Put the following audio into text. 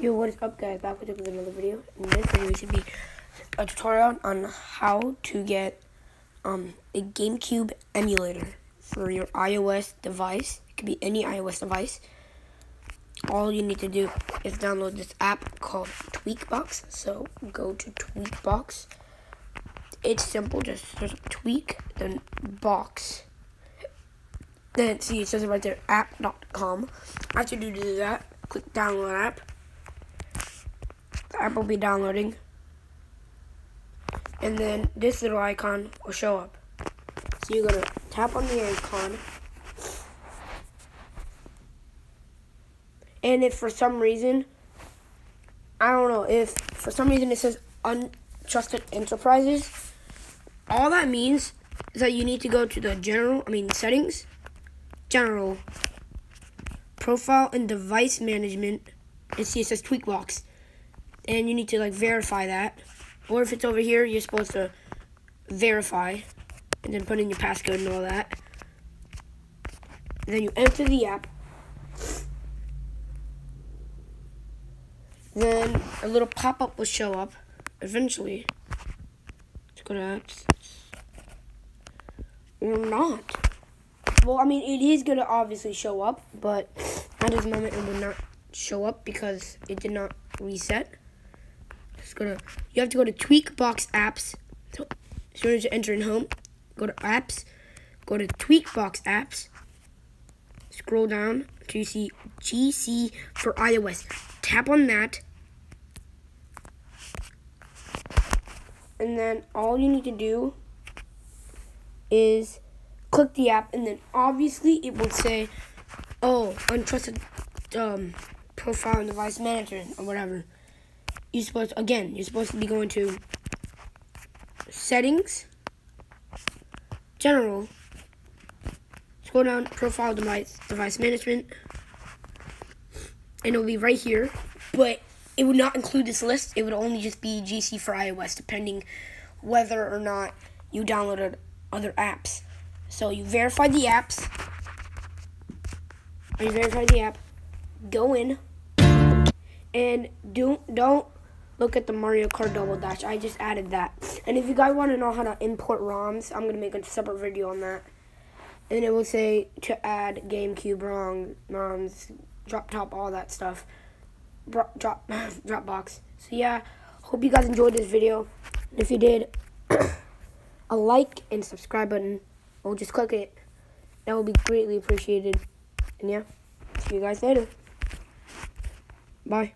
Yo, what is up guys? Back with another video. In this video should be a tutorial on how to get um, a GameCube emulator for your iOS device. It could be any iOS device. All you need to do is download this app called Tweakbox. So go to Tweakbox. It's simple, just there's tweak, then box. Then see it says right there, app.com. After you do that, click download app app will be downloading. And then this little icon will show up. So you're going to tap on the icon. And if for some reason, I don't know, if for some reason it says untrusted enterprises, all that means is that you need to go to the general, I mean settings, general, profile and device management, and see it says Tweakbox and you need to like verify that. Or if it's over here, you're supposed to verify and then put in your passcode and all that. And then you enter the app. Then a little pop-up will show up eventually. Let's go to apps. Or not. Well, I mean, it is going to obviously show up, but at this moment it will not show up because it did not reset. Just go to, you have to go to Tweakbox apps. So as soon as you enter in home, go to apps, go to Tweakbox apps, scroll down until you see GC for iOS. Tap on that. And then all you need to do is click the app and then obviously it will say, oh, untrusted um, profile and device manager or whatever you're supposed again, you're supposed to be going to settings, general, scroll down, profile device, device management, and it'll be right here, but it would not include this list. It would only just be GC for iOS, depending whether or not you downloaded other apps. So you verify the apps, you verify the app, go in, and do don't look at the Mario Kart Double Dash. I just added that. And if you guys want to know how to import ROMs, I'm going to make a separate video on that. And it will say to add GameCube ROM, ROMs, drop top, all that stuff. Drop, drop, Dropbox. So yeah, hope you guys enjoyed this video. If you did, a like and subscribe button, or just click it. That would be greatly appreciated. And yeah, see you guys later. Bye.